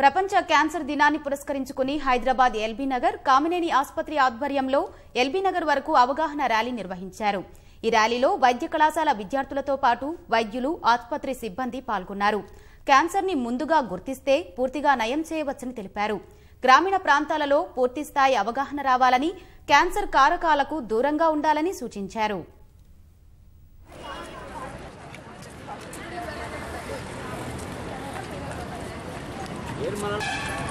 ప్రపంచ క్యాన్సర్ దినాన్ని పురస్కరించుకుని హైదరాబాద్ ఎల్బీ నగర్ కామినేని ఆసుపత్రి ఆధ్వర్యంలో ఎల్బీ నగర్ వరకు అవగాహన ర్యాలీ నిర్వహించారు. ఈ ర్యాలీలో వైద్య కళాశాల విద్యార్థులతో పాటు వైద్యులు ఆసుపత్రి సిబ్బంది పాల్గొన్నారు. క్యాన్సర్ని ముందుగా గుర్తిస్తే పూర్తిగా నయం చేయవచ్చని తెలిపారు. గ్రామీణ ప్రాంతాలలో పూర్తిస్థాయి అవగాహన రావాలని క్యాన్సర్ కారకాలకు దూరంగా ఉండాలని సూచించారు. hermano.